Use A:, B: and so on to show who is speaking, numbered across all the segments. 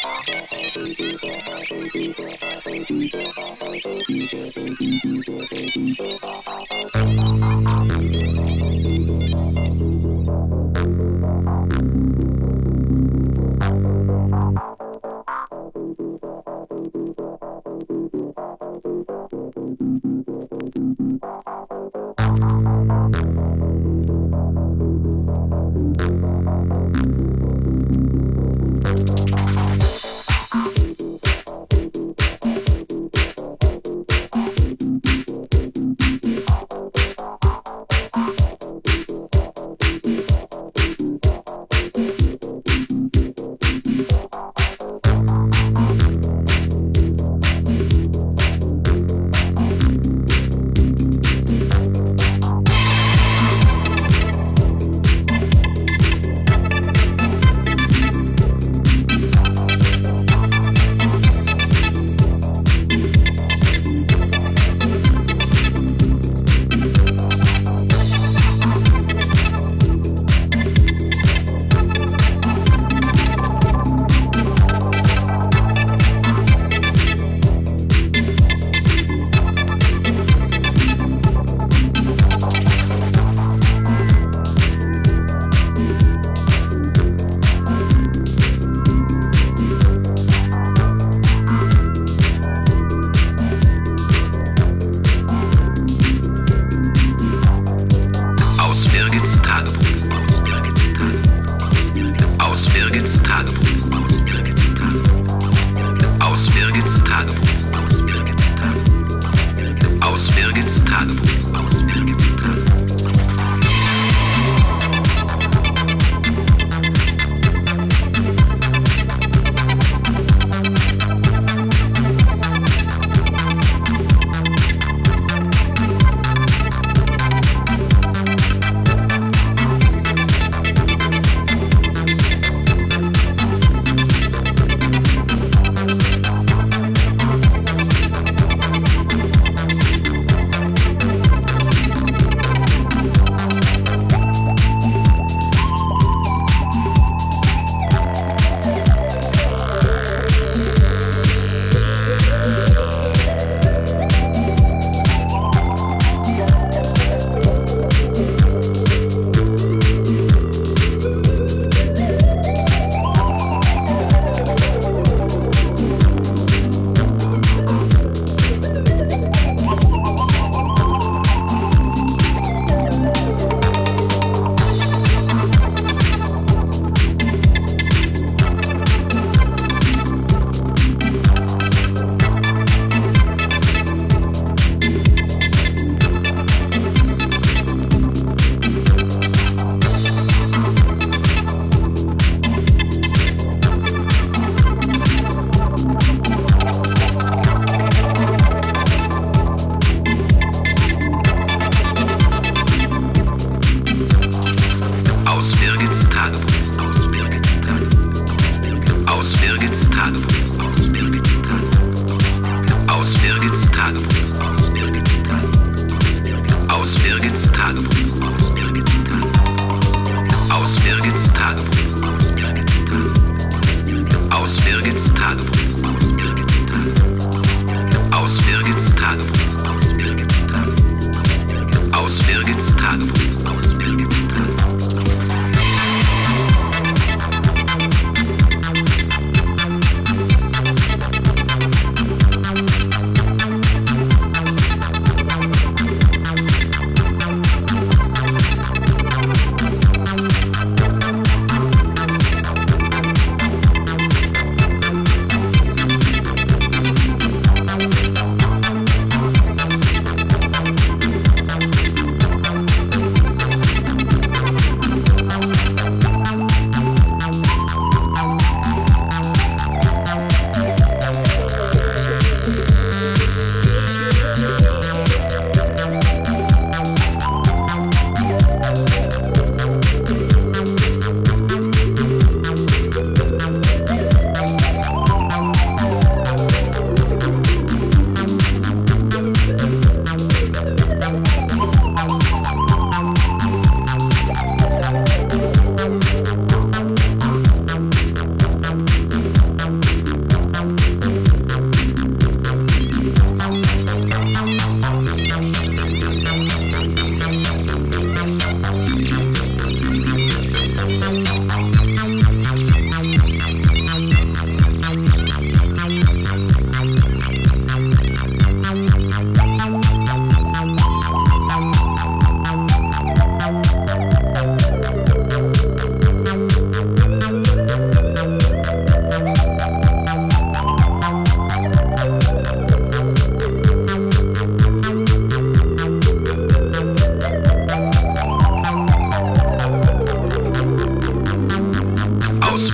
A: Thank you.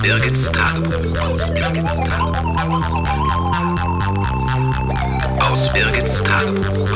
A: Birgits Tagebuch. Aus Birgits Tagebuch.